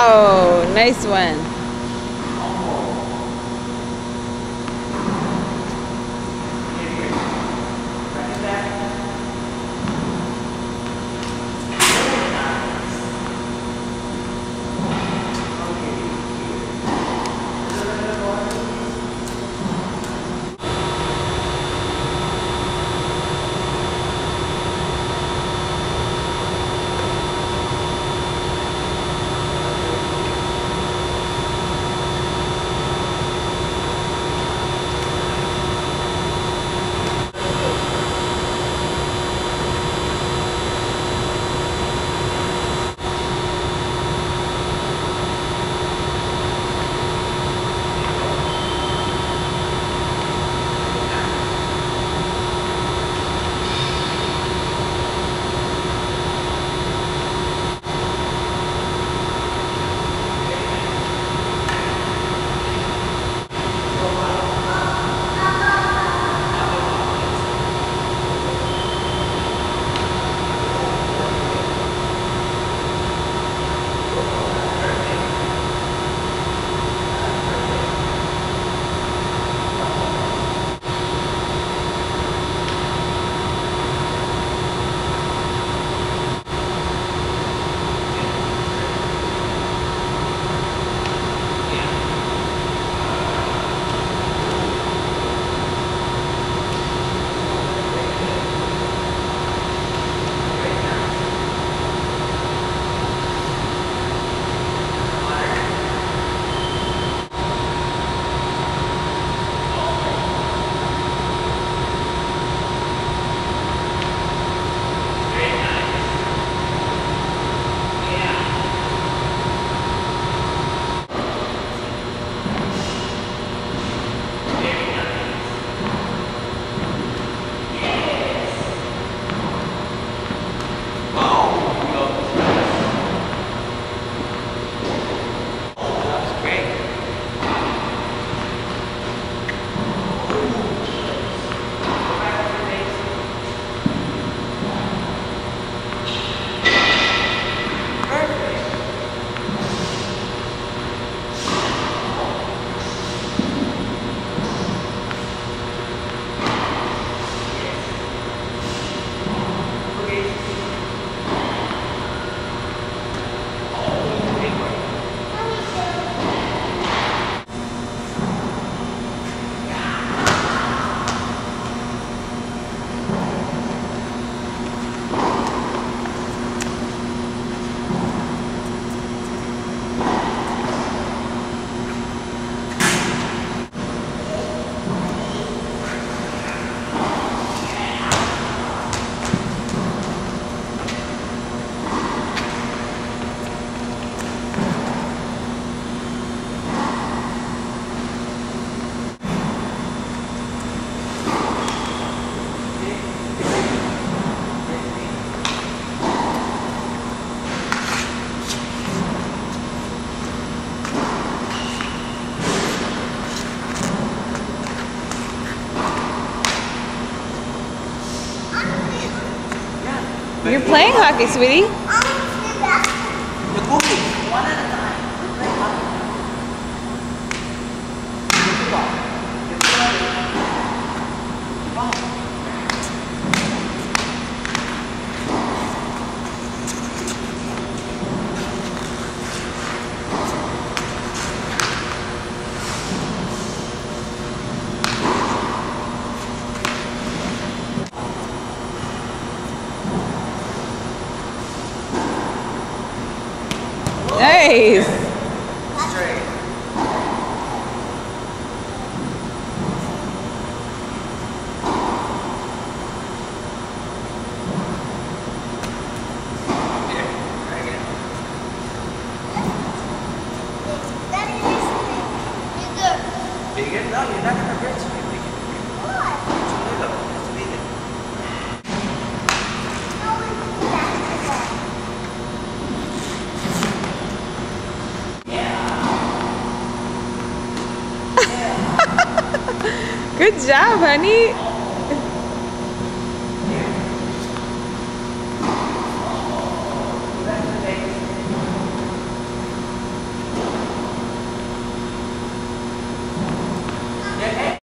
Wow, nice one. You're playing hockey, sweetie. Nice. Good job, honey.